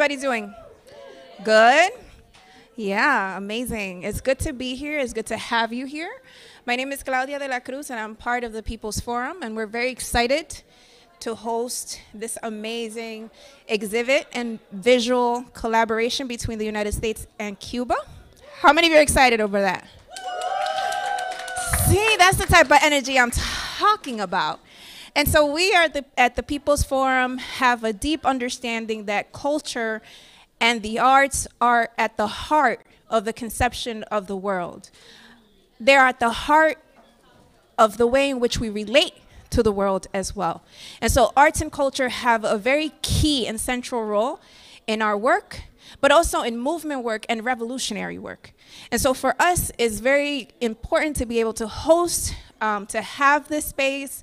everybody doing? Good? Yeah, amazing. It's good to be here. It's good to have you here. My name is Claudia de la Cruz, and I'm part of the People's Forum, and we're very excited to host this amazing exhibit and visual collaboration between the United States and Cuba. How many of you are excited over that? See, that's the type of energy I'm talking about. And so we are the, at the People's Forum have a deep understanding that culture and the arts are at the heart of the conception of the world. They're at the heart of the way in which we relate to the world as well. And so arts and culture have a very key and central role in our work, but also in movement work and revolutionary work. And so for us, it's very important to be able to host, um, to have this space,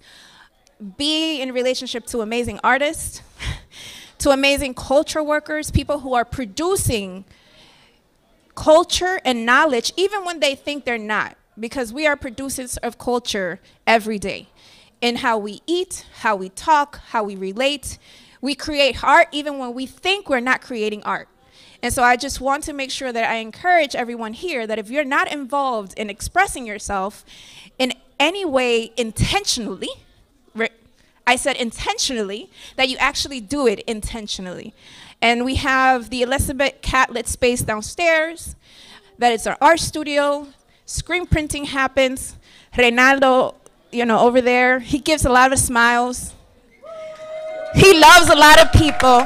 be in relationship to amazing artists, to amazing culture workers, people who are producing culture and knowledge even when they think they're not, because we are producers of culture every day in how we eat, how we talk, how we relate. We create art even when we think we're not creating art. And so I just want to make sure that I encourage everyone here that if you're not involved in expressing yourself in any way intentionally, I said intentionally, that you actually do it intentionally. And we have the Elizabeth Catlett space downstairs. That is our art studio. Screen printing happens. Reynaldo, you know, over there, he gives a lot of smiles. He loves a lot of people.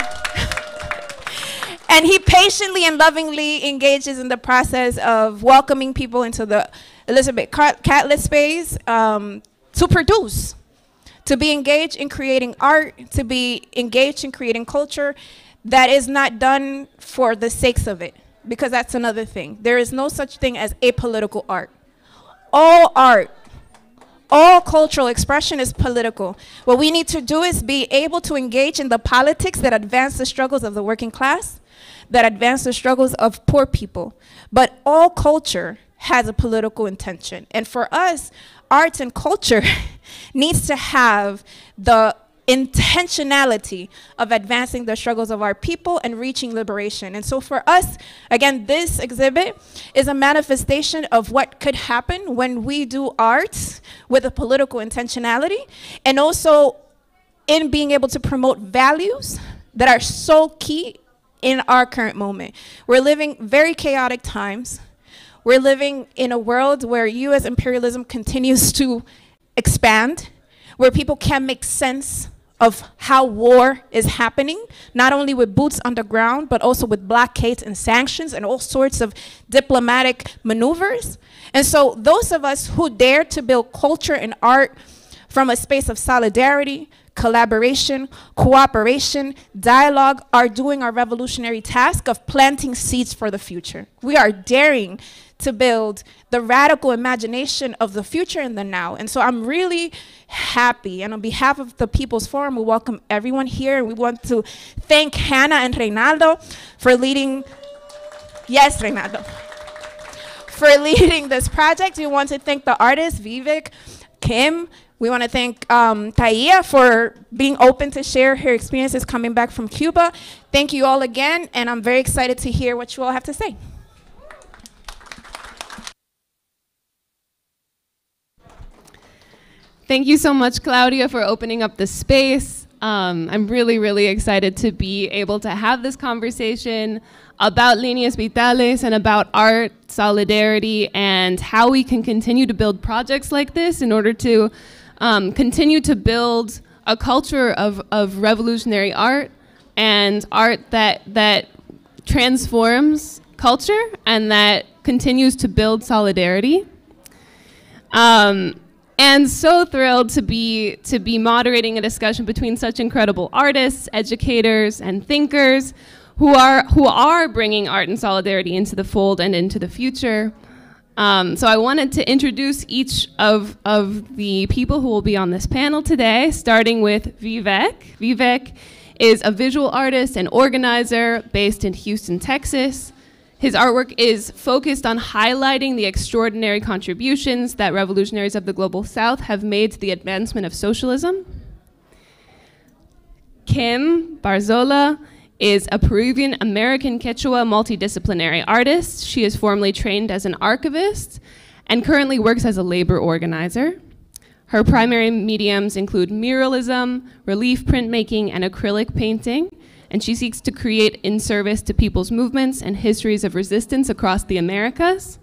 and he patiently and lovingly engages in the process of welcoming people into the Elizabeth Catlett space um, to produce to be engaged in creating art, to be engaged in creating culture that is not done for the sakes of it, because that's another thing. There is no such thing as apolitical art. All art, all cultural expression is political. What we need to do is be able to engage in the politics that advance the struggles of the working class, that advance the struggles of poor people. But all culture has a political intention. And for us, arts and culture needs to have the intentionality of advancing the struggles of our people and reaching liberation. And so for us, again, this exhibit is a manifestation of what could happen when we do art with a political intentionality and also in being able to promote values that are so key in our current moment. We're living very chaotic times. We're living in a world where US imperialism continues to expand, where people can't make sense of how war is happening, not only with boots on the ground, but also with blockades and sanctions and all sorts of diplomatic maneuvers. And so those of us who dare to build culture and art from a space of solidarity, collaboration, cooperation, dialogue are doing our revolutionary task of planting seeds for the future. We are daring to build the radical imagination of the future and the now. And so I'm really happy. And on behalf of the People's Forum, we welcome everyone here. And we want to thank Hannah and Reynaldo for leading, yes, Reynaldo, for leading this project. We want to thank the artist, Vivek, Kim, we want to thank um, Tahia for being open to share her experiences coming back from Cuba. Thank you all again, and I'm very excited to hear what you all have to say. Thank you so much, Claudia, for opening up the space. Um, I'm really, really excited to be able to have this conversation about Líneas Vitales and about art, solidarity, and how we can continue to build projects like this in order to um, continue to build a culture of, of revolutionary art and art that, that transforms culture and that continues to build solidarity. Um, and so thrilled to be to be moderating a discussion between such incredible artists, educators, and thinkers who are who are bringing art and solidarity into the fold and into the future. Um, so I wanted to introduce each of, of the people who will be on this panel today, starting with Vivek. Vivek is a visual artist and organizer based in Houston, Texas. His artwork is focused on highlighting the extraordinary contributions that revolutionaries of the Global South have made to the advancement of socialism. Kim Barzola is a Peruvian American Quechua multidisciplinary artist. She is formally trained as an archivist and currently works as a labor organizer. Her primary mediums include muralism, relief printmaking, and acrylic painting, and she seeks to create in service to people's movements and histories of resistance across the Americas.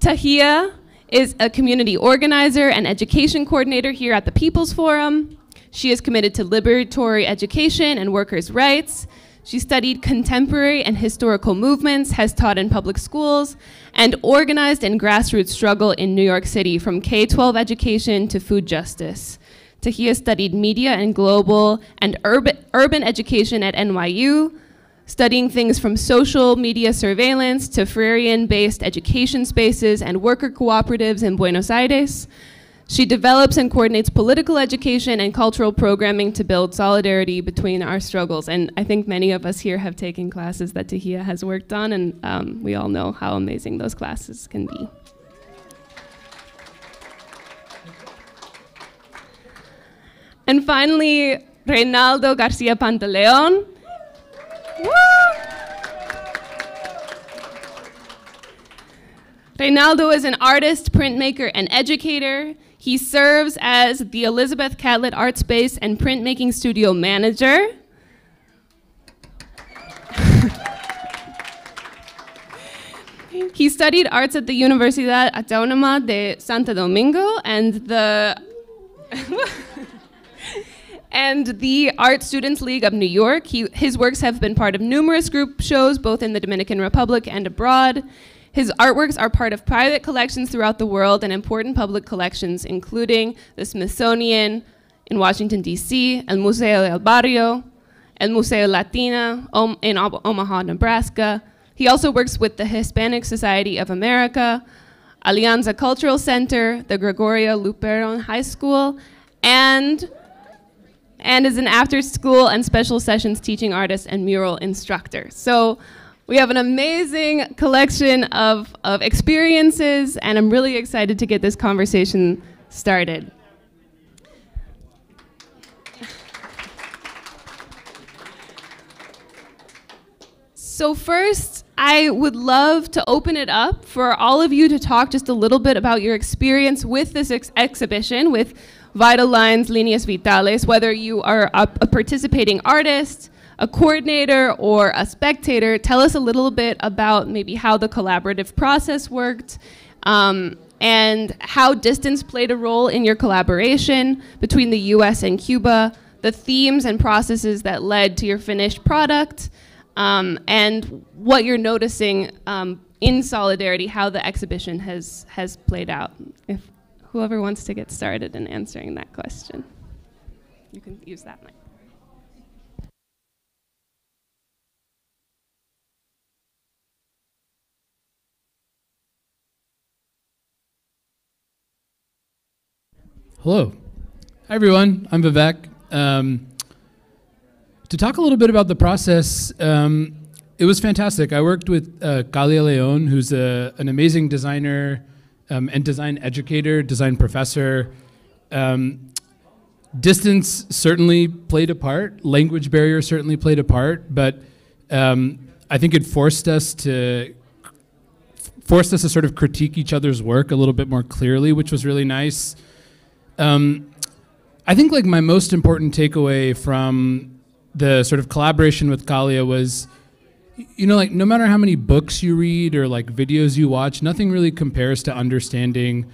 Tahia is a community organizer and education coordinator here at the People's Forum. She is committed to liberatory education and workers' rights. She studied contemporary and historical movements, has taught in public schools, and organized in grassroots struggle in New York City from K 12 education to food justice. Tahia studied media and global and urban, urban education at NYU, studying things from social media surveillance to Freirean based education spaces and worker cooperatives in Buenos Aires. She develops and coordinates political education and cultural programming to build solidarity between our struggles. And I think many of us here have taken classes that Tahia has worked on, and um, we all know how amazing those classes can be. And finally, Reynaldo Garcia Pantaleon. Reynaldo is an artist, printmaker, and educator. He serves as the Elizabeth Catlett Art Space and Printmaking Studio Manager. he studied arts at the Universidad Autónoma de Santo Domingo and the and the Art Students League of New York. He, his works have been part of numerous group shows, both in the Dominican Republic and abroad. His artworks are part of private collections throughout the world and important public collections, including the Smithsonian in Washington, D.C., El Museo del Barrio, El Museo Latina in Omaha, Nebraska. He also works with the Hispanic Society of America, Alianza Cultural Center, the Gregorio Luperon High School, and and is an after school and special sessions teaching artist and mural instructor. So we have an amazing collection of, of experiences, and I'm really excited to get this conversation started. So, first, I would love to open it up for all of you to talk just a little bit about your experience with this ex exhibition, with Vital Lines, Líneas Vitales, whether you are a, a participating artist, a coordinator, or a spectator, tell us a little bit about maybe how the collaborative process worked um, and how distance played a role in your collaboration between the US and Cuba, the themes and processes that led to your finished product, um, and what you're noticing um, in solidarity, how the exhibition has, has played out. If whoever wants to get started in answering that question. You can use that mic. Hello. Hi, everyone. I'm Vivek. Um, to talk a little bit about the process, um, it was fantastic. I worked with uh, Kalia Leon, who's a, an amazing designer um, and design educator, design professor. Um, distance certainly played a part. Language barrier certainly played a part, but um, I think it forced us to forced us to sort of critique each other's work a little bit more clearly, which was really nice. Um, I think like my most important takeaway from the sort of collaboration with Kalia was you know like no matter how many books you read or like videos you watch nothing really compares to understanding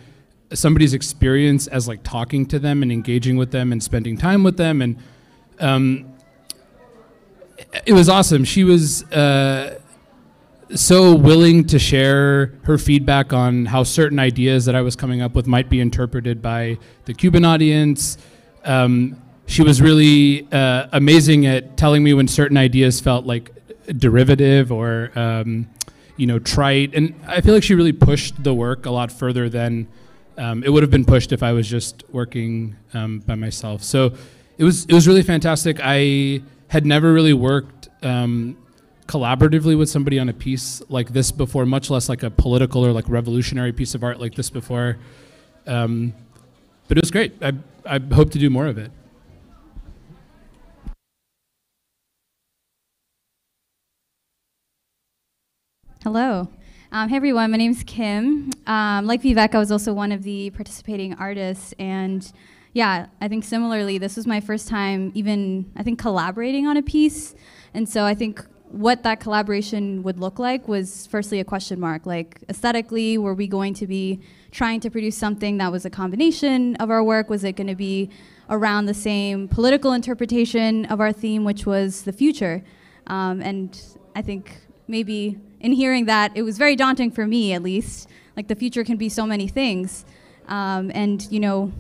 somebody's experience as like talking to them and engaging with them and spending time with them. And um, it was awesome. She was uh, so willing to share her feedback on how certain ideas that i was coming up with might be interpreted by the cuban audience. Um, she was really uh, amazing at telling me when certain ideas felt like derivative or um, you know trite. And I feel like she really pushed the work a lot further than um, it would have been pushed if I was just working um, by myself. So it was it was really fantastic. I had never really worked um, collaboratively with somebody on a piece like this before, much less like a political or like revolutionary piece of art like this before. Um, but it was great. I I hope to do more of it. Hello. Um, hey everyone, my name's Kim. Um, like Vivek, I was also one of the participating artists, and yeah, I think similarly, this was my first time even, I think, collaborating on a piece, and so I think what that collaboration would look like was firstly a question mark. Like aesthetically, were we going to be trying to produce something that was a combination of our work? Was it going to be around the same political interpretation of our theme, which was the future? Um, and I think maybe in hearing that, it was very daunting for me, at least. Like the future can be so many things. Um, and, you know,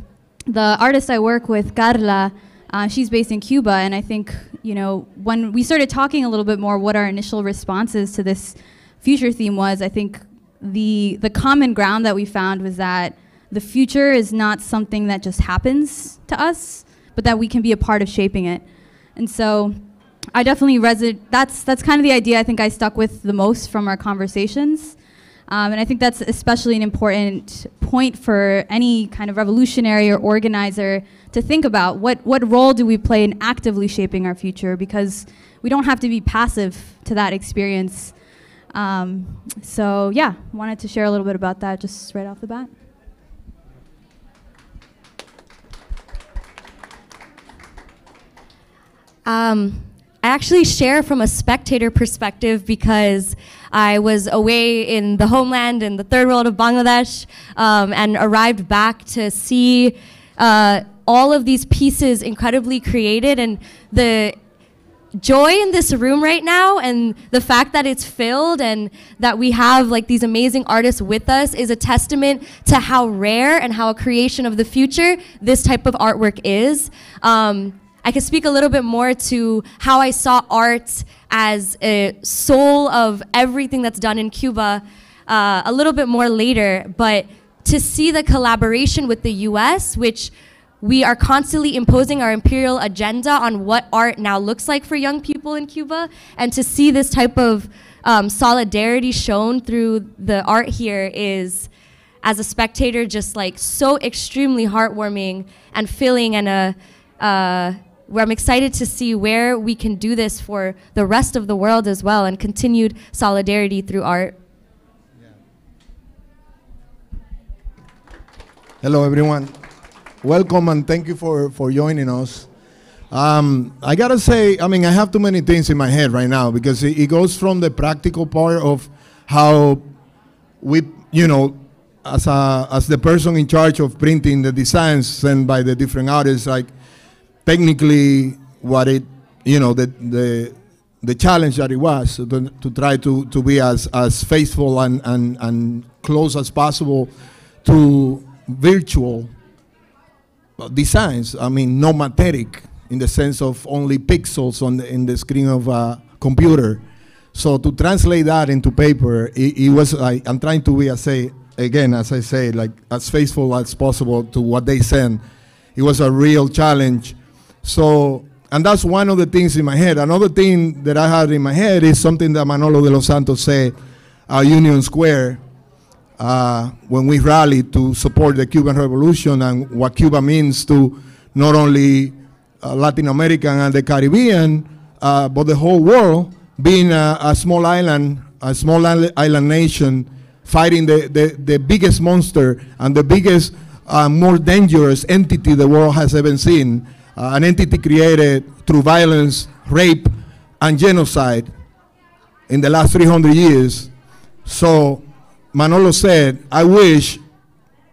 the artist I work with, Karla, uh, she's based in Cuba, and I think, you know, when we started talking a little bit more what our initial responses to this future theme was, I think the, the common ground that we found was that the future is not something that just happens to us, but that we can be a part of shaping it. And so I definitely resonate. That's that's kind of the idea I think I stuck with the most from our conversations, um, and I think that's especially an important point for any kind of revolutionary or organizer to think about. What what role do we play in actively shaping our future? Because we don't have to be passive to that experience. Um, so yeah, wanted to share a little bit about that just right off the bat. Um, I actually share from a spectator perspective because I was away in the homeland in the third world of Bangladesh um, and arrived back to see uh, all of these pieces incredibly created and the joy in this room right now and the fact that it's filled and that we have like these amazing artists with us is a testament to how rare and how a creation of the future this type of artwork is. Um, I could speak a little bit more to how I saw art as a soul of everything that's done in Cuba uh, a little bit more later. But to see the collaboration with the US, which we are constantly imposing our imperial agenda on what art now looks like for young people in Cuba, and to see this type of um, solidarity shown through the art here is, as a spectator, just like so extremely heartwarming and filling and a. Uh, I'm excited to see where we can do this for the rest of the world as well and continued solidarity through art. Hello, everyone. Welcome and thank you for, for joining us. Um, I gotta say, I mean, I have too many things in my head right now because it, it goes from the practical part of how we, you know, as a as the person in charge of printing the designs sent by the different artists, like technically what it, you know, the, the, the challenge that it was to, to try to, to be as, as faithful and, and, and close as possible to virtual uh, designs. I mean, no materic in the sense of only pixels on the, in the screen of a computer. So to translate that into paper, it, it was like, I'm trying to be, I say, again, as I say, like as faithful as possible to what they send. It was a real challenge so, and that's one of the things in my head. Another thing that I had in my head is something that Manolo de los Santos said at Union Square uh, when we rallied to support the Cuban Revolution and what Cuba means to not only uh, Latin America and the Caribbean, uh, but the whole world, being a, a, small island, a small island nation, fighting the, the, the biggest monster and the biggest, uh, more dangerous entity the world has ever seen uh, an entity created through violence, rape, and genocide in the last 300 years. So Manolo said, I wish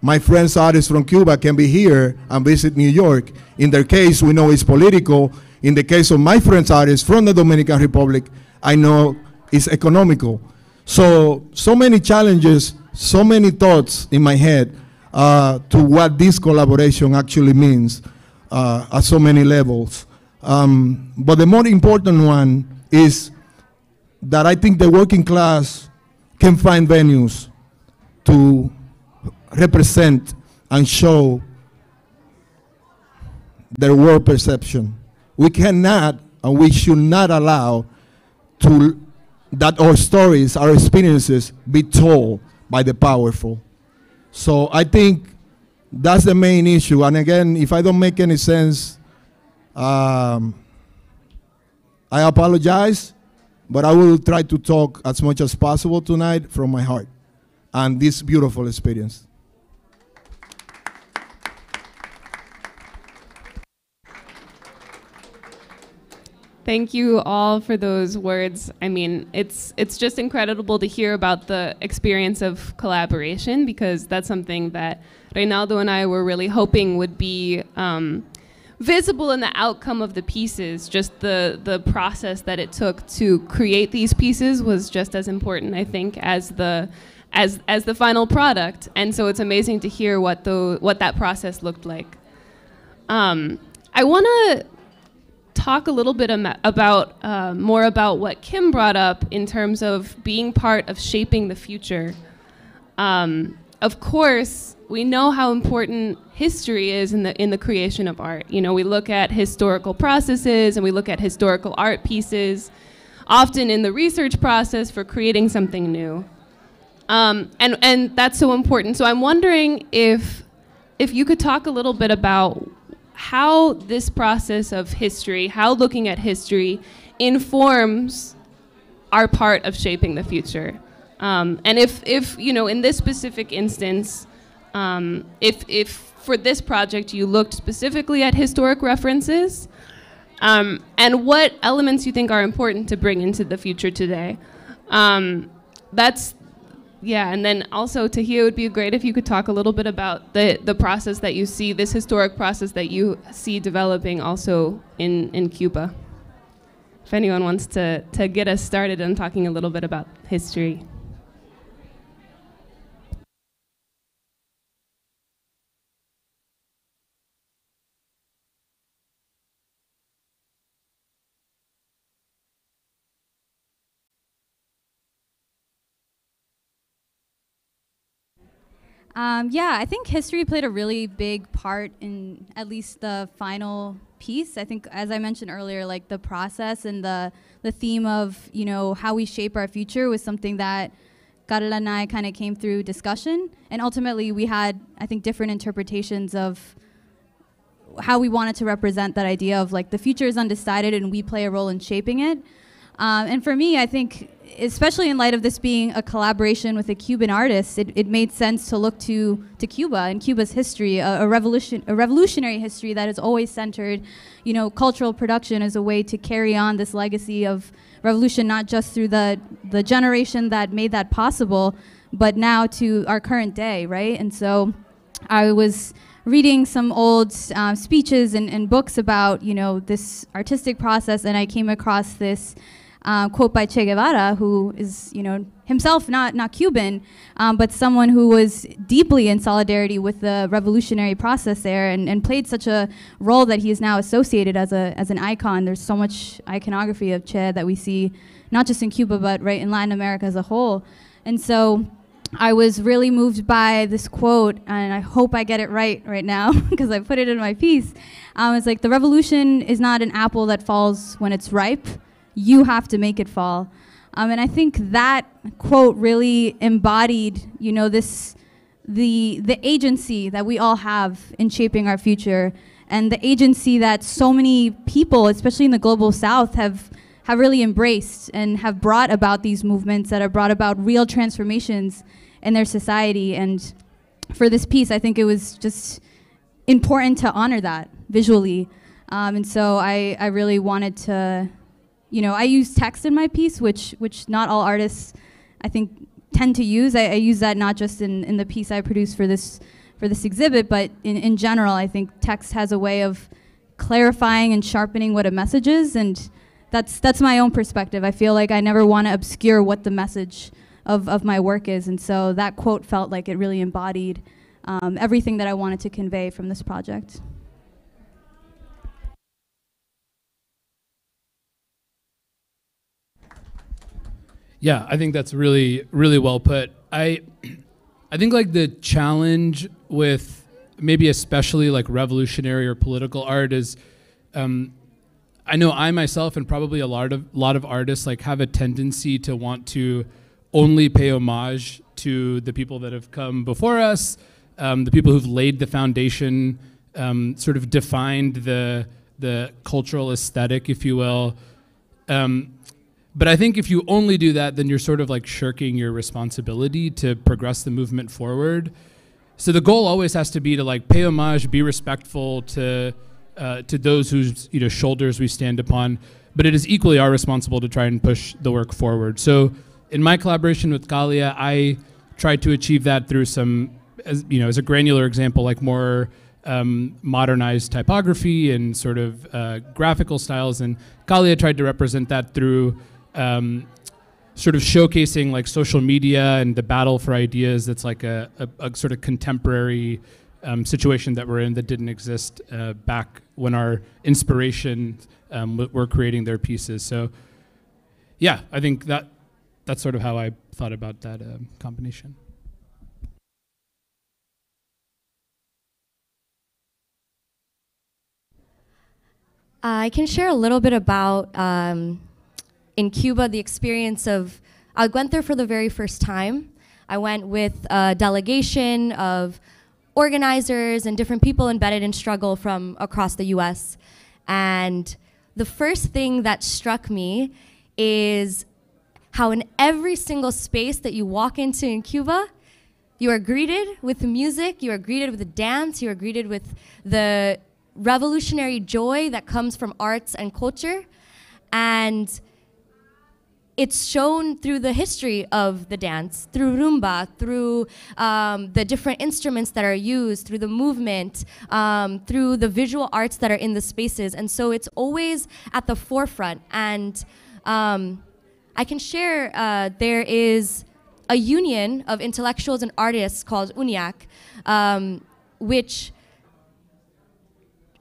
my friends artists from Cuba can be here and visit New York. In their case, we know it's political. In the case of my friends artists from the Dominican Republic, I know it's economical. So, so many challenges, so many thoughts in my head uh, to what this collaboration actually means uh, at so many levels. Um, but the more important one is that I think the working class can find venues to represent and show their world perception. We cannot and we should not allow to that our stories, our experiences be told by the powerful. So I think that's the main issue. And again, if I don't make any sense, um, I apologize. but I will try to talk as much as possible tonight from my heart and this beautiful experience. Thank you all for those words. I mean, it's it's just incredible to hear about the experience of collaboration because that's something that Reynaldo and I were really hoping would be um, visible in the outcome of the pieces. Just the the process that it took to create these pieces was just as important, I think, as the as as the final product. And so it's amazing to hear what the what that process looked like. Um, I want to talk a little bit about uh, more about what Kim brought up in terms of being part of shaping the future. Um, of course, we know how important history is in the in the creation of art. You know, we look at historical processes and we look at historical art pieces, often in the research process for creating something new. Um, and and that's so important. So I'm wondering if if you could talk a little bit about how this process of history, how looking at history, informs our part of shaping the future. Um, and if, if, you know, in this specific instance, um, if, if for this project you looked specifically at historic references, um, and what elements you think are important to bring into the future today. Um, that's yeah, and then also Tahia, it would be great if you could talk a little bit about the the process that you see, this historic process that you see developing also in in Cuba. If anyone wants to to get us started on talking a little bit about history. Um, yeah, I think history played a really big part in at least the final piece. I think, as I mentioned earlier, like the process and the the theme of you know how we shape our future was something that Karla and I kind of came through discussion, and ultimately we had I think different interpretations of how we wanted to represent that idea of like the future is undecided and we play a role in shaping it. Um, and for me, I think, especially in light of this being a collaboration with a Cuban artist, it, it made sense to look to, to Cuba and Cuba's history, a, a, revolution, a revolutionary history that has always centered, you know, cultural production as a way to carry on this legacy of revolution, not just through the, the generation that made that possible, but now to our current day, right? And so I was reading some old uh, speeches and, and books about, you know, this artistic process, and I came across this uh, quote by Che Guevara, who is, you know, himself not, not Cuban, um, but someone who was deeply in solidarity with the revolutionary process there and, and played such a role that he is now associated as, a, as an icon. There's so much iconography of Che that we see, not just in Cuba, but right in Latin America as a whole. And so I was really moved by this quote, and I hope I get it right right now because I put it in my piece. Um, it's like, the revolution is not an apple that falls when it's ripe you have to make it fall. Um, and I think that quote really embodied, you know, this the the agency that we all have in shaping our future, and the agency that so many people, especially in the global South, have have really embraced and have brought about these movements that have brought about real transformations in their society. And for this piece, I think it was just important to honor that visually. Um, and so I, I really wanted to you know, I use text in my piece, which which not all artists, I think, tend to use. I, I use that not just in, in the piece I produced for this for this exhibit, but in, in general, I think text has a way of clarifying and sharpening what a message is, and that's that's my own perspective. I feel like I never want to obscure what the message of, of my work is, and so that quote felt like it really embodied um, everything that I wanted to convey from this project. Yeah, I think that's really really well put. I I think like the challenge with maybe especially like revolutionary or political art is um, I know I myself and probably a lot of lot of artists like have a tendency to want to only pay homage to the people that have come before us, um, the people who've laid the foundation, um, sort of defined the the cultural aesthetic, if you will. Um, but I think if you only do that, then you're sort of like shirking your responsibility to progress the movement forward. So the goal always has to be to like pay homage, be respectful to uh, to those whose you know shoulders we stand upon. But it is equally our responsible to try and push the work forward. So in my collaboration with Kalia, I tried to achieve that through some, as, you know, as a granular example, like more um, modernized typography and sort of uh, graphical styles. And Kalia tried to represent that through um, sort of showcasing like social media and the battle for ideas. That's like a, a, a sort of contemporary um, situation that we're in that didn't exist uh, back when our inspiration um, w- were creating their pieces. So, yeah, I think that that's sort of how I thought about that uh, combination. I can share a little bit about um, in Cuba the experience of. I went there for the very first time. I went with a delegation of organizers and different people embedded in struggle from across the US. And the first thing that struck me is how, in every single space that you walk into in Cuba, you are greeted with music, you are greeted with dance, you are greeted with the revolutionary joy that comes from arts and culture. And it's shown through the history of the dance, through rumba, through um, the different instruments that are used, through the movement, um, through the visual arts that are in the spaces. And so it's always at the forefront. And um, I can share uh, there is a union of intellectuals and artists called UNEAC, um, which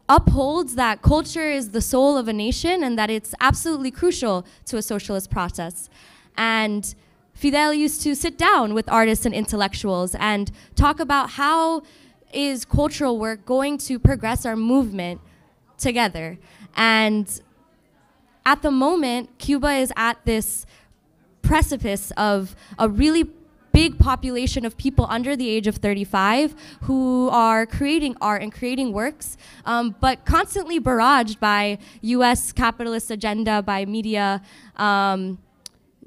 upholds that culture is the soul of a nation and that it's absolutely crucial to a socialist process. And Fidel used to sit down with artists and intellectuals and talk about how is cultural work going to progress our movement together. And at the moment, Cuba is at this precipice of a really big population of people under the age of 35 who are creating art and creating works, um, but constantly barraged by US capitalist agenda, by media. Um,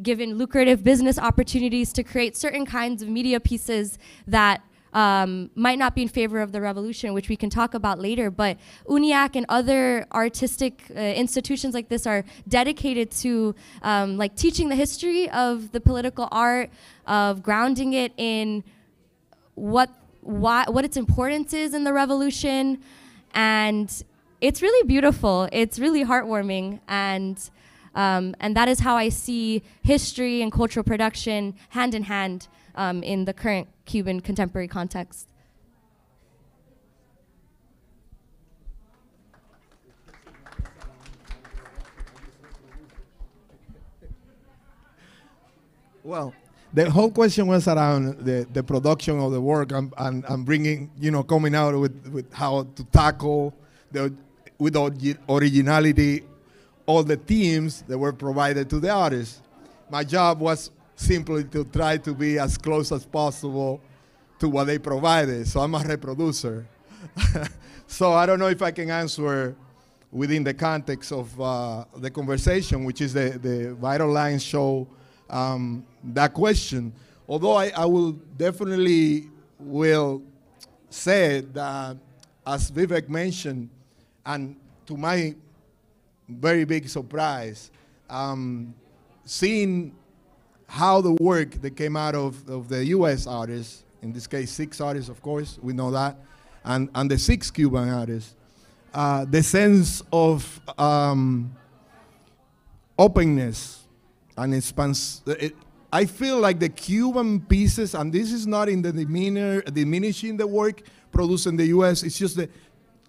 given lucrative business opportunities to create certain kinds of media pieces that um, might not be in favor of the revolution, which we can talk about later. But UNEAC and other artistic uh, institutions like this are dedicated to um, like teaching the history of the political art, of grounding it in what why, what its importance is in the revolution, and it's really beautiful. It's really heartwarming and. Um, and that is how I see history and cultural production hand in hand um, in the current Cuban contemporary context. Well, the whole question was around the, the production of the work and, and, and bringing, you know, coming out with, with how to tackle the, with originality all the themes that were provided to the artists. My job was simply to try to be as close as possible to what they provided. So I'm a reproducer. so I don't know if I can answer within the context of uh, the conversation, which is the, the Vital Lines show, um, that question. Although I, I will definitely will say that, as Vivek mentioned, and to my very big surprise, um, seeing how the work that came out of, of the US artists, in this case, six artists, of course, we know that, and, and the six Cuban artists, uh, the sense of um, openness and expanse. It, I feel like the Cuban pieces, and this is not in the demeanor, diminishing the work produced in the US, it's just the,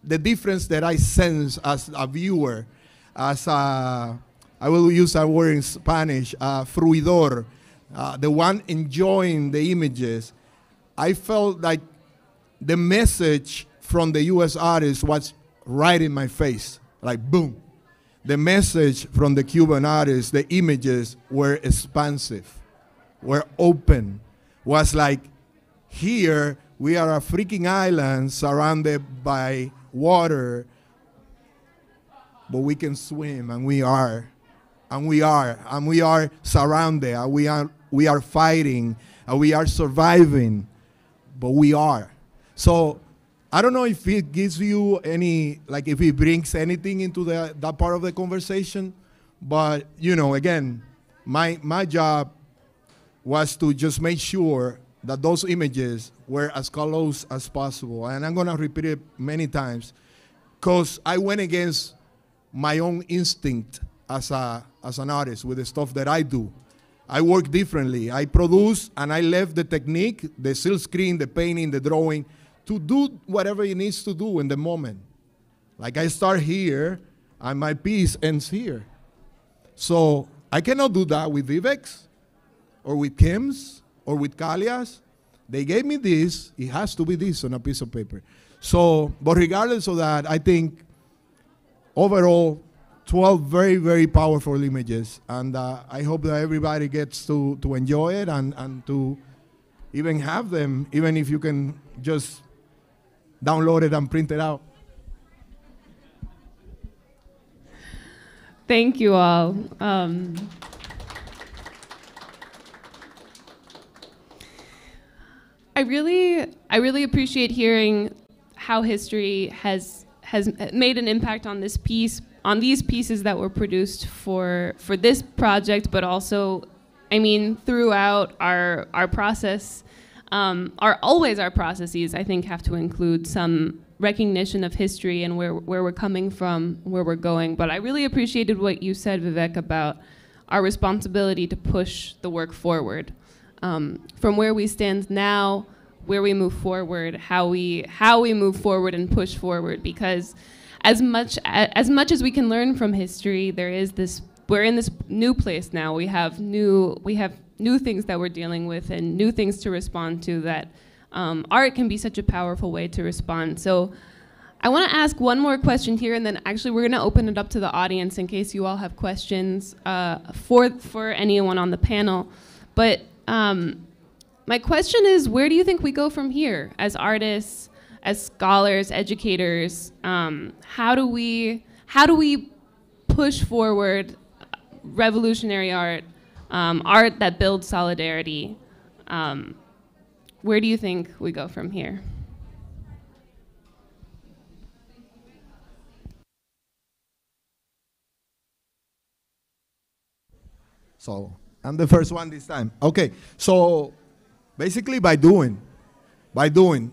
the difference that I sense as a viewer, as a I will use a word in Spanish, fruidor, uh, the one enjoying the images. I felt like the message from the US artist was right in my face, like boom. The message from the Cuban artist, the images were expansive, were open, was like, here we are a freaking island surrounded by water, but we can swim and we are and we are, and we are surrounded, and we are, we are fighting, and we are surviving, but we are. So I don't know if it gives you any, like if it brings anything into the, that part of the conversation, but you know, again, my, my job was to just make sure that those images were as close as possible. And I'm gonna repeat it many times, because I went against my own instinct as, a, as an artist with the stuff that I do. I work differently. I produce and I left the technique, the silk screen, the painting, the drawing, to do whatever it needs to do in the moment. Like I start here and my piece ends here. So I cannot do that with Vivek's or with Kim's or with Kalias. They gave me this, it has to be this on a piece of paper. So, but regardless of that, I think overall, 12 very, very powerful images. And uh, I hope that everybody gets to, to enjoy it and, and to even have them, even if you can just download it and print it out. Thank you all. Um, I really, I really appreciate hearing how history has has made an impact on this piece, on these pieces that were produced for for this project, but also, I mean, throughout our our process, um, our always our processes. I think have to include some recognition of history and where where we're coming from, where we're going. But I really appreciated what you said, Vivek, about our responsibility to push the work forward um, from where we stand now, where we move forward, how we how we move forward and push forward. Because as much as much as we can learn from history, there is this. We're in this new place now. We have new we have new things that we're dealing with and new things to respond to. That um, art can be such a powerful way to respond. So. I want to ask one more question here, and then actually we're going to open it up to the audience in case you all have questions uh, for for anyone on the panel. But um, my question is, where do you think we go from here as artists, as scholars, educators? Um, how do we how do we push forward revolutionary art, um, art that builds solidarity? Um, where do you think we go from here? So I'm the first one this time. Okay, so basically by doing, by doing,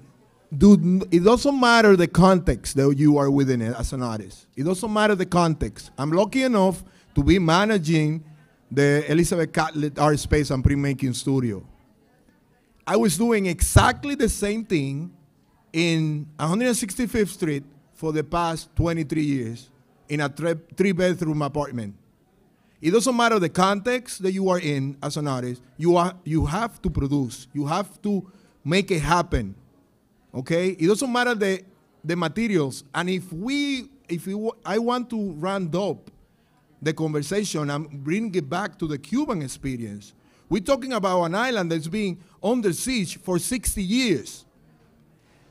it doesn't matter the context that you are within it as an artist. It doesn't matter the context. I'm lucky enough to be managing the Elizabeth Catlett Art Space and Printmaking Studio. I was doing exactly the same thing in 165th Street for the past 23 years in a three bedroom apartment. It doesn't matter the context that you are in as an artist. You are you have to produce. You have to make it happen. Okay. It doesn't matter the the materials. And if we if we, I want to round up the conversation and bring it back to the Cuban experience, we're talking about an island that's been under siege for 60 years.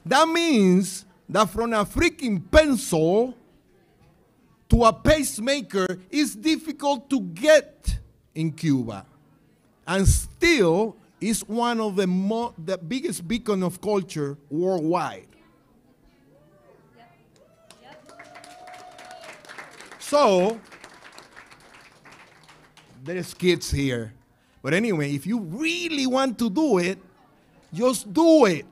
That means that from a freaking pencil to a pacemaker is difficult to get in Cuba. And still is one of the, mo- the biggest beacon of culture worldwide. So, there's kids here. But anyway, if you really want to do it, just do it.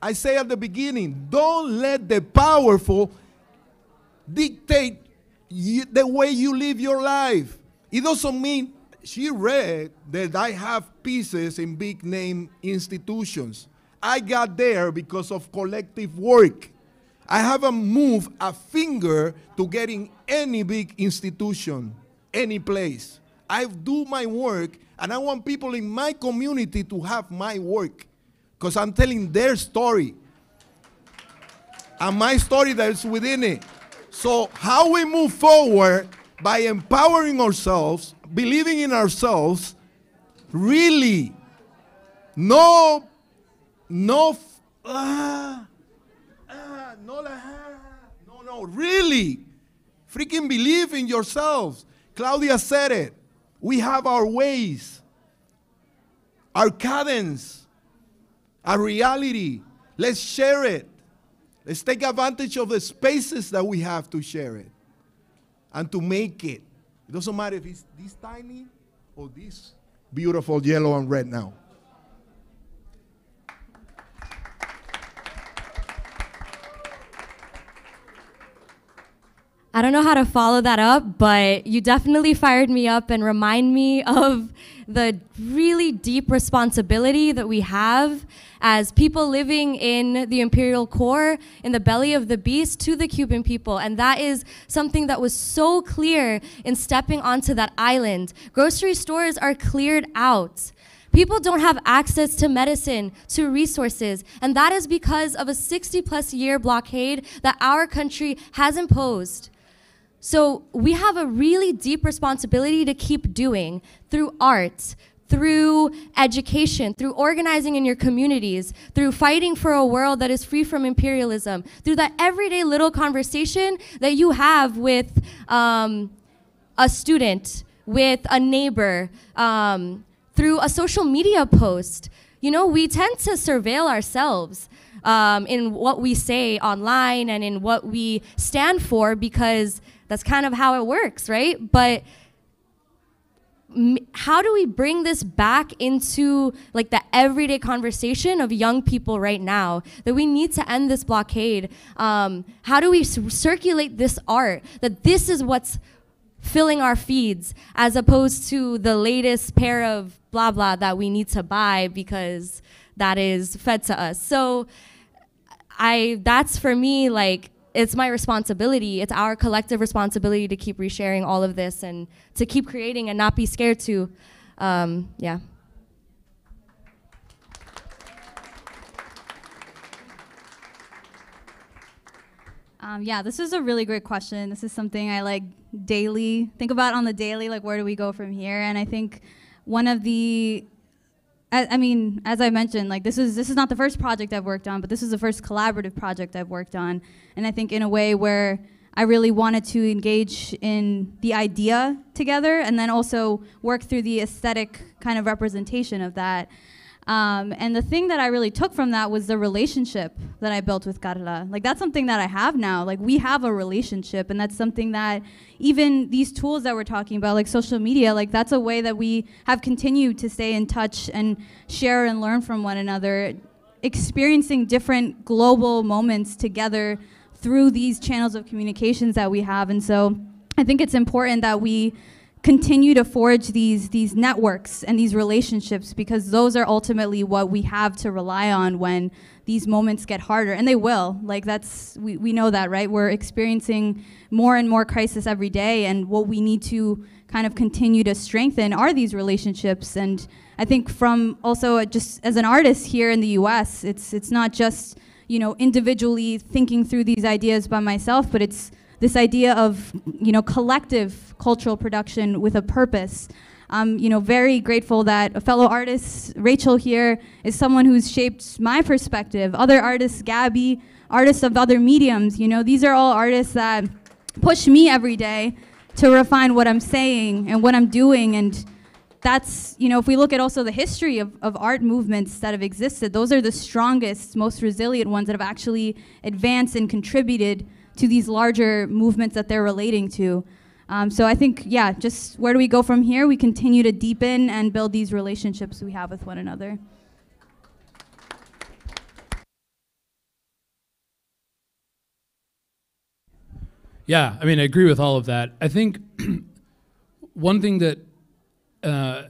I say at the beginning, don't let the powerful dictate you, the way you live your life. It doesn't mean she read that I have pieces in big name institutions. I got there because of collective work. I haven't moved a finger to getting any big institution, any place. I do my work, and I want people in my community to have my work because I'm telling their story and my story that's within it. So, how we move forward by empowering ourselves, believing in ourselves, really, no, no, ah, ah, no, no, no, really, freaking believe in yourselves. Claudia said it. We have our ways, our cadence, our reality. Let's share it. Let's take advantage of the spaces that we have to share it and to make it. It doesn't matter if it's this tiny or this beautiful yellow and red now. I don't know how to follow that up, but you definitely fired me up and remind me of the really deep responsibility that we have as people living in the imperial core, in the belly of the beast, to the Cuban people. And that is something that was so clear in stepping onto that island. Grocery stores are cleared out. People don't have access to medicine, to resources, and that is because of a 60 plus year blockade that our country has imposed. So we have a really deep responsibility to keep doing through art, through education, through organizing in your communities, through fighting for a world that is free from imperialism, through that everyday little conversation that you have with um, a student, with a neighbor, um, through a social media post. You know, we tend to surveil ourselves. Um, in what we say online and in what we stand for because that's kind of how it works, right? But how do we bring this back into like the everyday conversation of young people right now? That we need to end this blockade. Um, how do we circulate this art? That this is what's filling our feeds as opposed to the latest pair of blah blah that we need to buy because that is fed to us. So i that's for me like it's my responsibility. It's our collective responsibility to keep resharing all of this and to keep creating and not be scared to. Um, yeah. Um, yeah, this is a really great question. This is something I like daily think about on the daily. Like, where do we go from here? And I think one of the I, mean, as I mentioned, like this is this is not the first project I've worked on, but this is the first collaborative project I've worked on, and I think in a way where I really wanted to engage in the idea together, and then also work through the aesthetic kind of representation of that. Um, and the thing that I really took from that was the relationship that I built with Karla. Like that's something that I have now. Like we have a relationship, and that's something that even these tools that we're talking about, like social media, like that's a way that we have continued to stay in touch and share and learn from one another, experiencing different global moments together through these channels of communications that we have. And so I think it's important that we continue to forge these these networks and these relationships because those are ultimately what we have to rely on when these moments get harder and they will. Like that's we, we know that right? We're experiencing more and more crisis every day and what we need to kind of continue to strengthen are these relationships. And i think from also just as an artist here in the us it's it's not just you know individually thinking through these ideas by myself but it's this idea of you know collective cultural production with a purpose. I'm you know very grateful that a fellow artist Rachel here is someone who's shaped my perspective. Other artists, Gabby, artists of other mediums. You know these are all artists that push me every day to refine what I'm saying and what I'm doing and that's, you know, if we look at also the history of, of art movements that have existed, those are the strongest, most resilient ones that have actually advanced and contributed to these larger movements that they're relating to. Um, so I think, yeah, just where do we go from here? We continue to deepen and build these relationships we have with one another. Yeah, I mean, I agree with all of that. I think one thing that uh,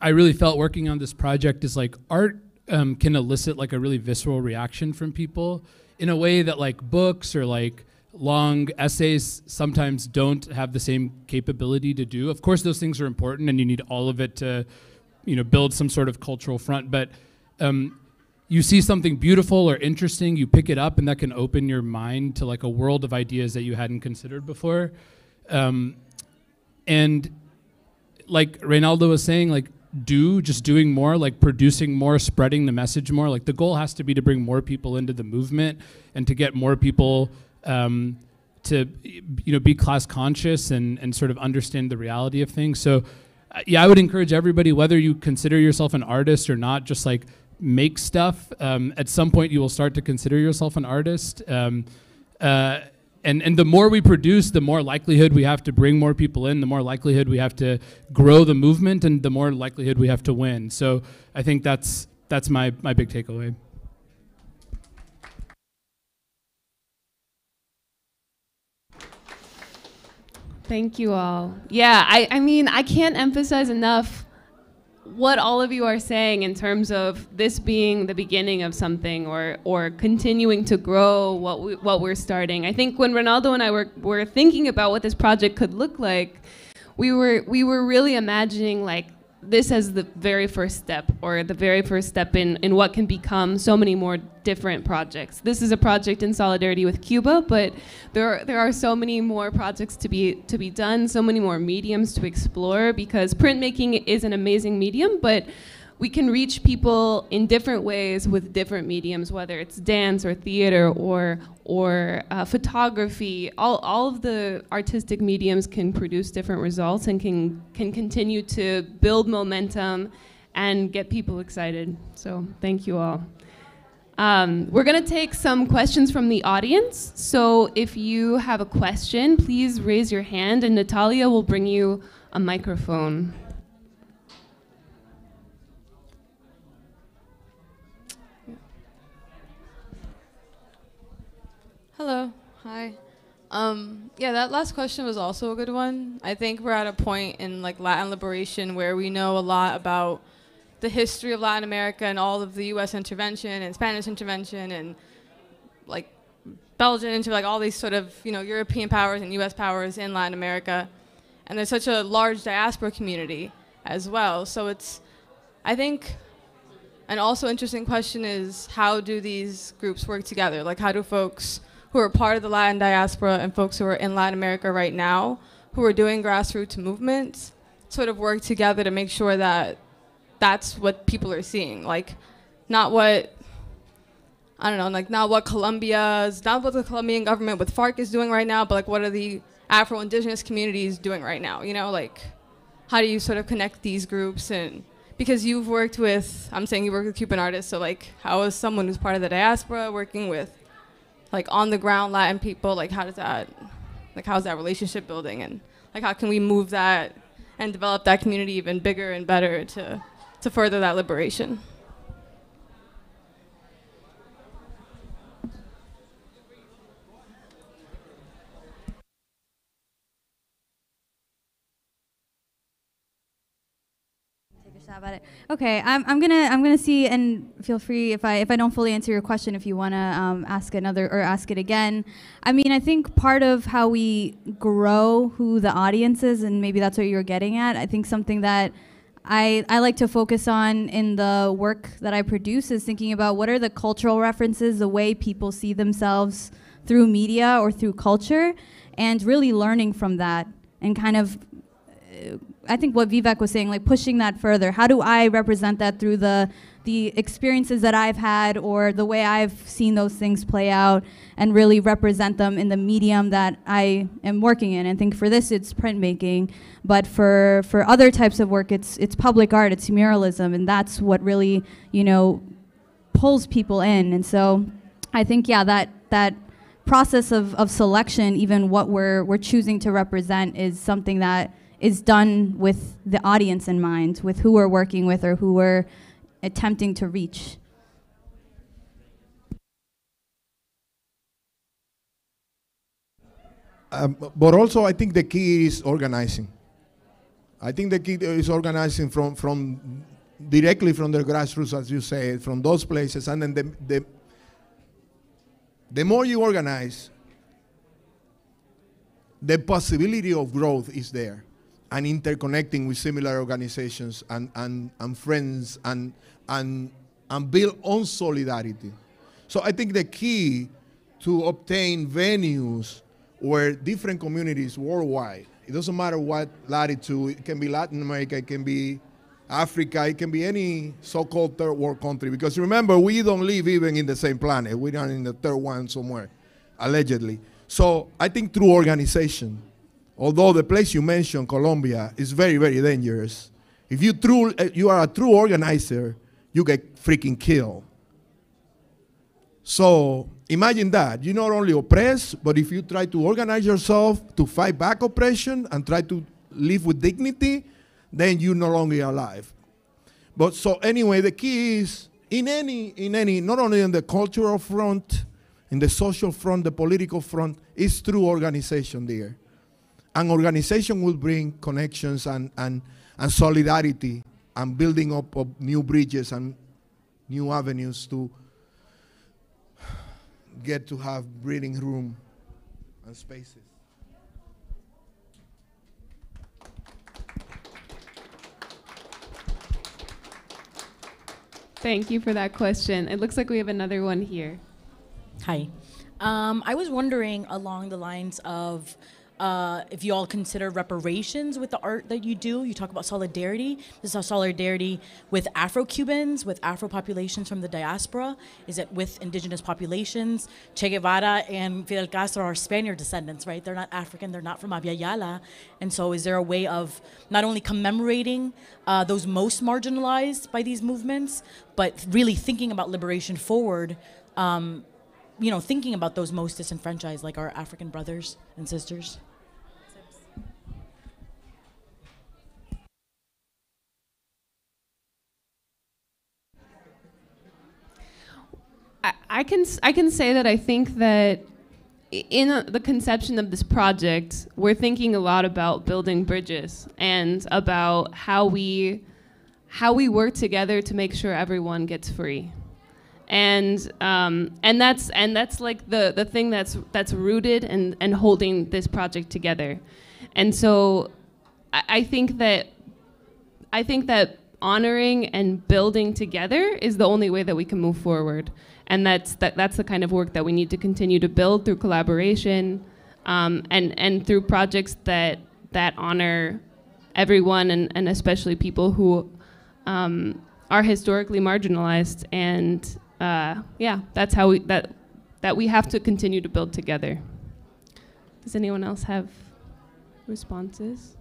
I really felt working on this project is like art um, can elicit like a really visceral reaction from people in a way that like books or like long essays sometimes don't have the same capability to do. Of course, those things are important, and you need all of it to, you know, build some sort of cultural front. But um, you see something beautiful or interesting, you pick it up, and that can open your mind to like a world of ideas that you hadn't considered before. Um, and like Reynaldo was saying, like do, just doing more, like producing more, spreading the message more. Like the goal has to be to bring more people into the movement and to get more people um, to you know be class conscious and and sort of understand the reality of things. So uh, yeah, I would encourage everybody, whether you consider yourself an artist or not, just like make stuff. Um, at some point, you will start to consider yourself an artist. Um, uh, and, and the more we produce, the more likelihood we have to bring more people in, the more likelihood we have to grow the movement, and the more likelihood we have to win. So I think that's that's my, my big takeaway. Thank you all. Yeah, I, I mean, I can't emphasize enough what all of you are saying in terms of this being the beginning of something or, or continuing to grow what, we, what we're starting. I think when Ronaldo and I were, were thinking about what this project could look like, we were, we were really imagining like this as the very first step or the very first step in, in what can become so many more different projects. This is a project in solidarity with Cuba, but there are, there are so many more projects to be to be done, so many more mediums to explore because printmaking is an amazing medium, but we can reach people in different ways with different mediums, whether it's dance or theater or or uh, photography. All, all of the artistic mediums can produce different results and can can continue to build momentum and get people excited. So thank you all. Um, we're going to take some questions from the audience. So if you have a question, please raise your hand and Natalia will bring you a microphone. Hello. Hi. Um, yeah, that last question was also a good one. I think we're at a point in like Latin liberation where we know a lot about the history of Latin America and all of the U.S. intervention and Spanish intervention and like Belgian into like all these sort of you know European powers and U.S. powers in Latin America, and there's such a large diaspora community as well. So it's, I think, an also interesting question is how do these groups work together? Like how do folks who are part of the Latin diaspora and folks who are in Latin America right now, who are doing grassroots movements, sort of work together to make sure that that's what people are seeing. Like, not what, I don't know, like not what Colombia's, not what the Colombian government with FARC is doing right now, but like what are the Afro indigenous communities doing right now? You know, like, how do you sort of connect these groups and because you've worked with i'm saying you work with cuban artists so like how is someone who's part of the diaspora working with like on the ground Latin people, like how does that, like how's that relationship building, and like how can we move that and develop that community even bigger and better to to further that liberation. About it. Okay, I'm, I'm gonna I'm gonna see and feel free if I if I don't fully answer your question if you want to um, ask another or ask it again. I mean, I think part of how we grow who the audience is, and maybe that's what you're getting at. I think something that I, I like to focus on in the work that I produce is thinking about what are the cultural references, the way people see themselves through media or through culture, and really learning from that and kind of uh, I think what Vivek was saying, like pushing that further. How do I represent that through the the experiences that I've had or the way I've seen those things play out and really represent them in the medium that I am working in. I think for this it's printmaking, but for for other types of work it's it's public art, it's muralism, and that's what really, you know, pulls people in. And so I think yeah, that that process of, of selection, even what we're we're choosing to represent is something that is done with the audience in mind, with who we're working with or who we're attempting to reach. Um, but also, I think the key is organizing. I think the key is organizing from, from directly from the grassroots, as you say, from those places, and then the, the, the more you organize, the possibility of growth is there and interconnecting with similar organizations and, and, and friends and, and, and build on solidarity. So I think the key to obtain venues where different communities worldwide, it doesn't matter what latitude, it can be Latin America, it can be Africa, it can be any so-called third world country. Because remember, we don't live even in the same planet. We're not in the third one somewhere, allegedly. So I think through organization, although the place you mentioned, Colombia, is very, very dangerous. If you, true, uh, you are a true organizer, you get freaking killed. So imagine that. You not only oppress, but if you try to organize yourself to fight back oppression and try to live with dignity, then you're no longer alive. But so anyway, the key is in any, in any, not only in the cultural front, in the social front, the political front, is through organization there. And organization will bring connections and, and, and solidarity and building up of new bridges and new avenues to get to have breathing room and spaces. Thank you for that question. It looks like we have another one here. Hi. Um, I was wondering along the lines of uh, if you all consider reparations with the art that you do. You talk about solidarity. This is solidarity with Afro Cubans, with Afro populations from the diaspora. Is it with indigenous populations? Che Guevara and Fidel Castro are Spaniard descendants, right? They're not African, they're not from Abya And so, is there a way of not only commemorating uh, those most marginalized by these movements, but really thinking about liberation forward? Um, you know, thinking about those most disenfranchised, like our African brothers and sisters. I, can I can say that I think that in a, the conception of this project, we're thinking a lot about building bridges and about how we how we work together to make sure everyone gets free. And um, and that's and that's like the, the thing that's that's rooted and, and holding this project together. And so I, I think that I think that honoring and building together is the only way that we can move forward. And that's, that, that's the kind of work that we need to continue to build through collaboration um, and, and through projects that, that honor everyone and, and especially people who um, are historically marginalized. And uh, yeah, that's how we, that, that we have to continue to build together. Does anyone else have responses?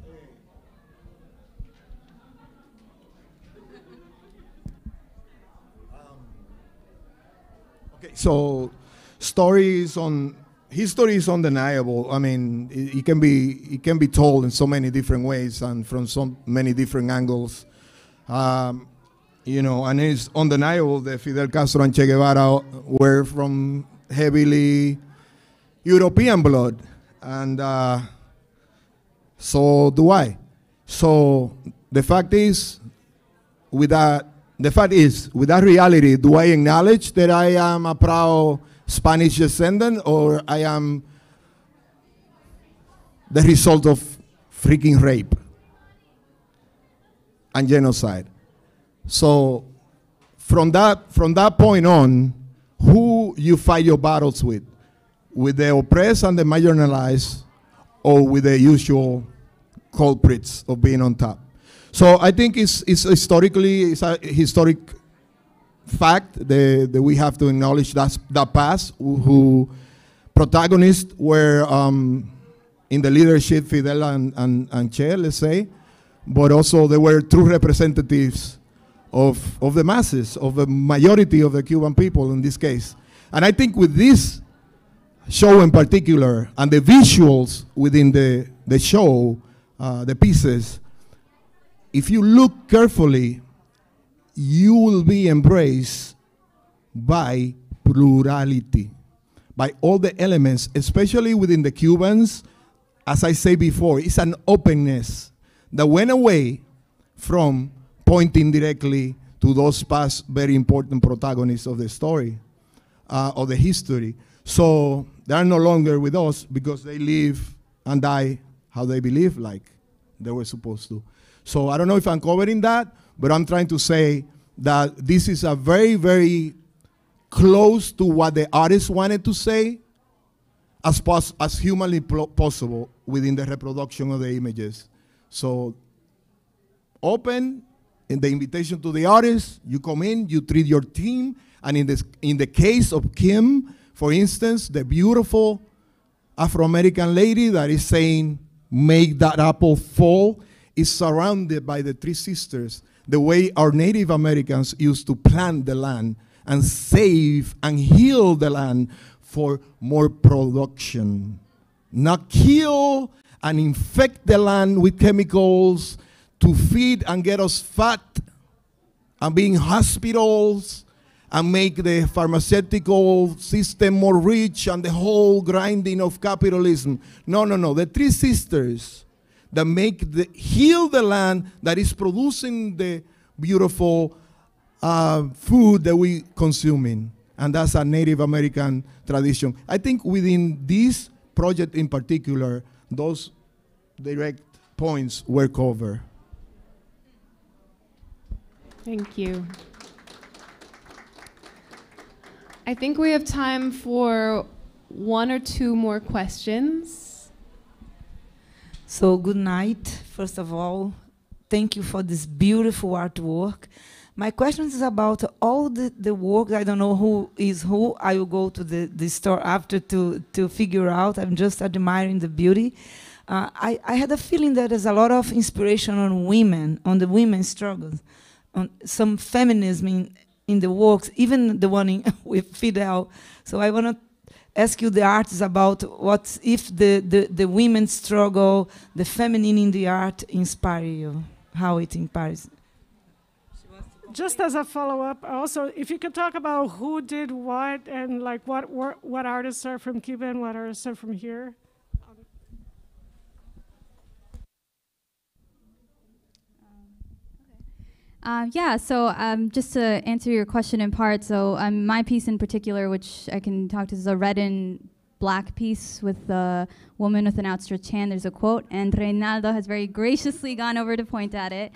So stories on history is undeniable. I mean, it, it can be it can be told in so many different ways and from so many different angles. Um, you know, and it's undeniable that Fidel Castro and Che Guevara were from heavily European blood, and uh, so do I. So the fact is, with that, the fact is, with that reality, do I acknowledge that I am a proud Spanish descendant, or I am the result of freaking rape and genocide? So, from that from that point on, who you fight your battles with, with the oppressed and the marginalized, or with the usual culprits of being on top. So I think it's, it's historically it's a historic fact that, that we have to acknowledge that that past who, protagonists were um, in the leadership Fidel and, and, and Che, let's say, but also they were true representatives of, of the masses, of the majority of the Cuban people in this case. And I think with this show in particular and the visuals within the, the show, uh, the pieces, if you look carefully, you will be embraced by plurality, by all the elements, especially within the Cubans. As I say before, it's an openness that went away from pointing directly to those past very important protagonists of the story, uh, of the history. So they are no longer with us because they live and die how they believe like they were supposed to. So I don't know if I'm covering that, but I'm trying to say that this is a very, very close to what the artist wanted to say as, pos- as humanly possible within the reproduction of the images. So open in the invitation to the artist, you come in, you treat your team, and in, this, in the case of Kim, for instance, the beautiful Afro American lady that is saying, make that apple fall, is surrounded by the three sisters, the way our Native Americans used to plant the land and save and heal the land for more production. Not kill and infect the land with chemicals to feed and get us fat and be in hospitals and make the pharmaceutical system more rich and the whole grinding of capitalism. No, no, no. The three sisters that make the heal the land that is producing the beautiful uh, food that we consuming, and that's a Native American tradition. I think within this project in particular, those direct points were covered. Thank you. I think we have time for one or two more questions. So, good night, first of all. Thank you for this beautiful artwork. My question is about all the, the work. I don't know who is who. I will go to the, the store after to, to figure out. I'm just admiring the beauty. Uh, I, I had a feeling that there's a lot of inspiration on women, on the women's struggles, on some feminism in, in the works, even the one in with Fidel. So I want to ask you, the artists, about what if the, the, the women's struggle, the feminine in the art, inspire you, how it inspires. Just as a follow-up, also, if you could talk about who did what and like what wor- what artists are from Cuba and what artists are from here. Uh, yeah, so um, just to answer your question in part, so um, my piece in particular, which I can talk to, is a red and black piece with a woman with an outstretched hand. There's a quote, and Reynaldo has very graciously gone over to point at it.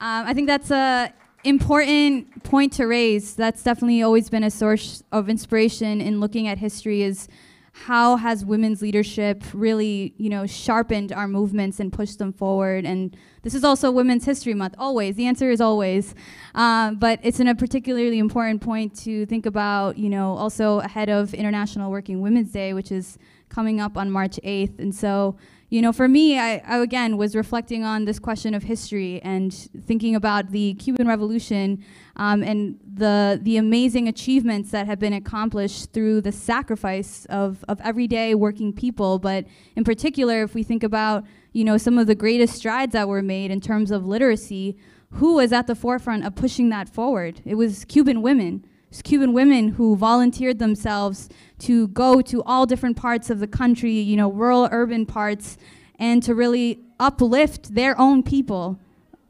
Um, I think that's a important point to raise. That's definitely always been a source of inspiration in looking at history. Is how has women's leadership really, you know, sharpened our movements and pushed them forward? And this is also Women's History Month, always. The answer is always. Um, but it's in a particularly important point to think about, you know, also ahead of International Working Women's Day, which is coming up on March 8th. And so, you know, for me, I, I, again was reflecting on this question of history and thinking about the Cuban Revolution um, and the the amazing achievements that have been accomplished through the sacrifice of of everyday working people. But in particular, if we think about you know some of the greatest strides that were made in terms of literacy, who was at the forefront of pushing that forward? It was Cuban women. Cuban women who volunteered themselves to go to all different parts of the country, you know, rural, urban parts, and to really uplift their own people.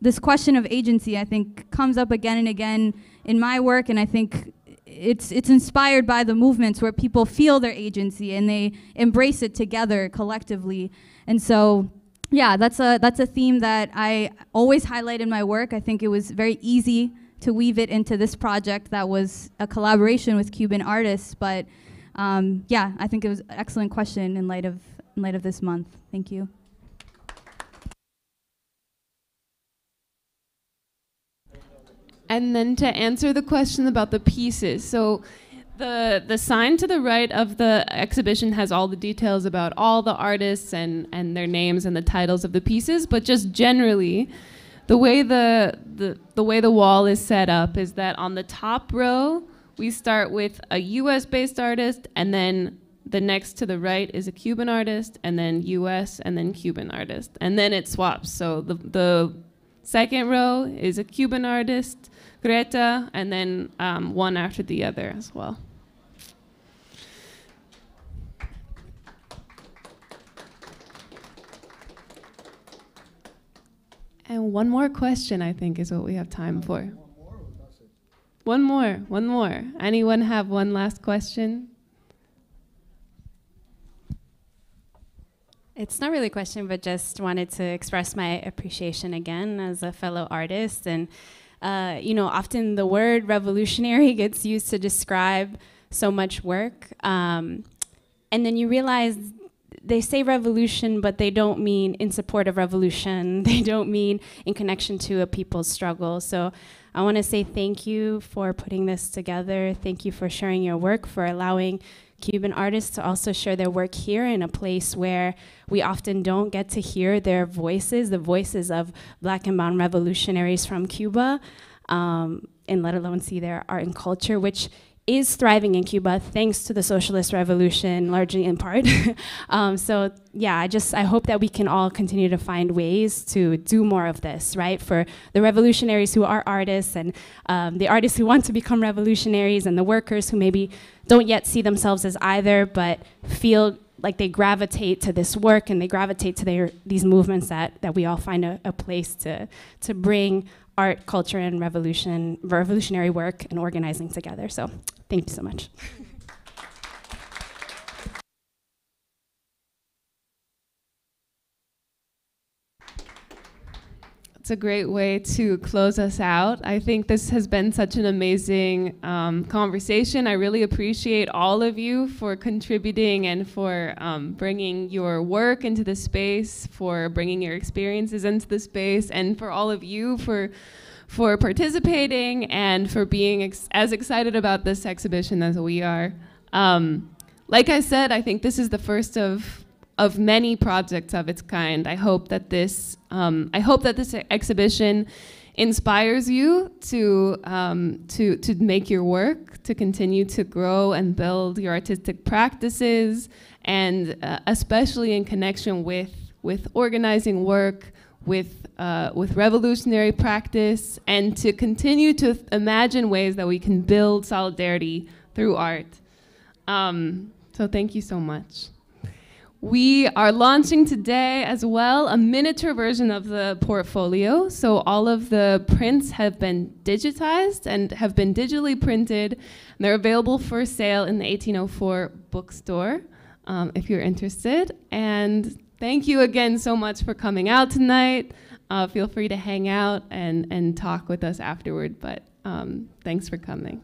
This question of agency, I think, comes up again and again in my work, and I think it's it's inspired by the movements where people feel their agency and they embrace it together collectively. And so yeah, that's a that's a theme that I always highlight in my work. I think it was very easy to weave it into this project that was a collaboration with Cuban artists. But um, yeah, I think it was an excellent question in light of in light of this month. Thank you. And then to answer the question about the pieces, so the the sign to the right of the exhibition has all the details about all the artists and and their names and the titles of the pieces, but just generally the way the, the, the way the wall is set up is that on the top row, we start with a US based artist, and then the next to the right is a Cuban artist, and then US, and then Cuban artist. And then it swaps. So the, the second row is a Cuban artist, Greta, and then um, one after the other as well. And one more question, I think, is what we have time for. One more, one more. Anyone have one last question? It's not really a question, but just wanted to express my appreciation again as a fellow artist. And, uh, you know, often the word revolutionary gets used to describe so much work. Um, and then you realize they say revolution, but they don't mean in support of revolution. They don't mean in connection to a people's struggle. So I want to say thank you for putting this together. Thank you for sharing your work, for allowing Cuban artists to also share their work here in a place where we often don't get to hear their voices, the voices of black and brown revolutionaries from Cuba, um, and let alone see their art and culture, which is thriving in Cuba thanks to the socialist revolution, largely in part. um, so yeah, I just I hope that we can all continue to find ways to do more of this, right? For the revolutionaries who are artists and um, the artists who want to become revolutionaries and the workers who maybe don't yet see themselves as either, but feel like they gravitate to this work and they gravitate to their, these movements that, that we all find a, a place to, to bring art, culture, and revolution, revolutionary work and organizing together. So thank you so much. It's a great way to close us out. I think this has been such an amazing um, conversation. I really appreciate all of you for contributing and for um, bringing your work into the space, for bringing your experiences into the space, and for all of you for for participating and for being ex as excited about this exhibition as we are. Um, like I said, I think this is the first of of many projects of its kind. I hope that this um, I hope that this exhibition inspires you to um, to to make your work, to continue to grow and build your artistic practices, and uh, especially in connection with with organizing work, with uh, with revolutionary practice, and to continue to imagine ways that we can build solidarity through art. Um, so thank you so much. We are launching today as well a miniature version of the portfolio. So all of the prints have been digitized and have been digitally printed. And they're available for sale in the 1804 bookstore um, if you're interested. And thank you again so much for coming out tonight. Uh, feel free to hang out and, and talk with us afterward, but um, thanks for coming.